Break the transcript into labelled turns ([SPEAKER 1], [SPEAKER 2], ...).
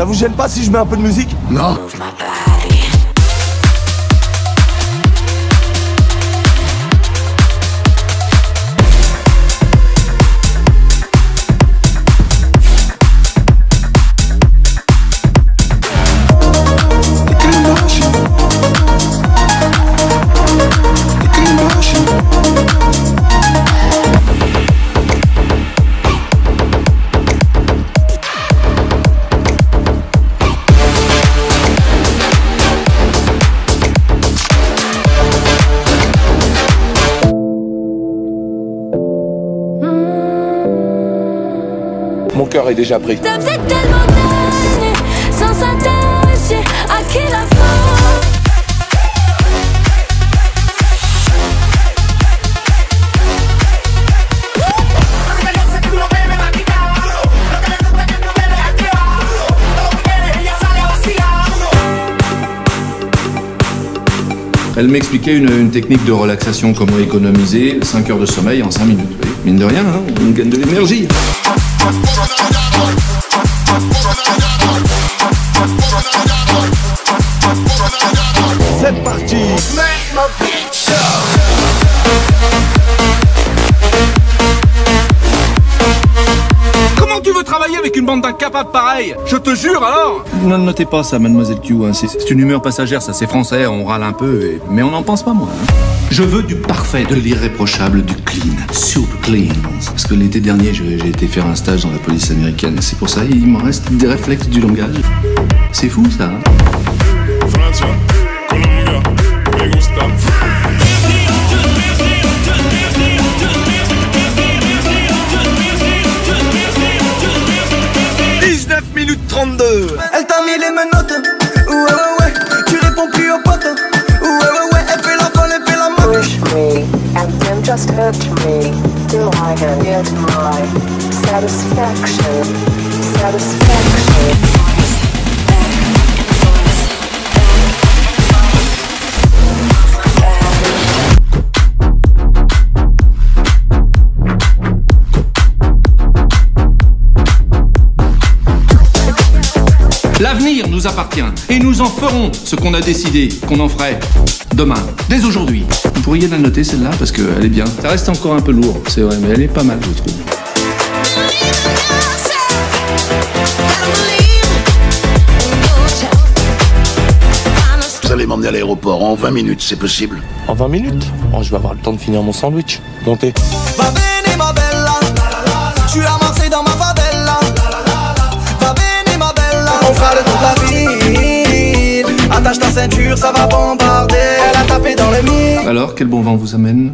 [SPEAKER 1] Ça vous gêne pas si je mets un peu de musique?
[SPEAKER 2] Non.
[SPEAKER 1] Mon cœur est déjà pris.
[SPEAKER 3] Elle m'expliquait une, une technique de relaxation, comment économiser 5 heures de sommeil en 5 minutes. Mine de rien, hein, on gagne de l'énergie.
[SPEAKER 1] C'est parti.
[SPEAKER 4] Comment avec une bande d'incapables pareils Je te jure alors
[SPEAKER 3] Ne notez pas ça, mademoiselle Q. hein. C'est une humeur passagère, ça c'est français, on râle un peu, et- mais on n'en pense pas moins. hein. Je veux du parfait, de l'irréprochable, du clean, super clean. Parce que l'été dernier, je- j'ai été faire un stage dans la police américaine. C'est pour ça il m'en reste des réflexes du langage. C'est fou ça. hein.
[SPEAKER 1] 32
[SPEAKER 5] Elle t'a mis les menottes. Ouais, ouais, ouais. Tu réponds plus aux potes. Ouais, ouais, ouais. Elle fait la folle, elle fait la moque.
[SPEAKER 6] push me and then just hurt me till I can get my satisfaction. Satisfaction.
[SPEAKER 3] L'avenir nous appartient et nous en ferons ce qu'on a décidé qu'on en ferait demain, dès aujourd'hui. Vous pourriez la noter celle-là parce qu'elle est bien. Ça reste encore un peu lourd, c'est vrai, mais elle est pas mal, je trouve.
[SPEAKER 2] Vous allez m'emmener à l'aéroport en 20 minutes, c'est possible
[SPEAKER 1] En 20 minutes Oh, je vais avoir le temps de finir mon sandwich. Montez.
[SPEAKER 5] Va bene, ma bella. Je suis
[SPEAKER 3] Alors, quel bon vent vous amène?